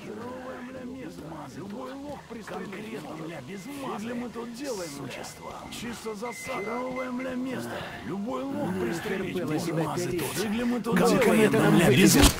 Херовое, бля, место. Любой лох пристрелит. Конкретно, бля, без мазы. Или мы тут делаем, Существо. Чисто засада. Херовое, бля, место. Любой лох пристрелит. Без мазы тут. Или мы тут делаем, бля, без мазы.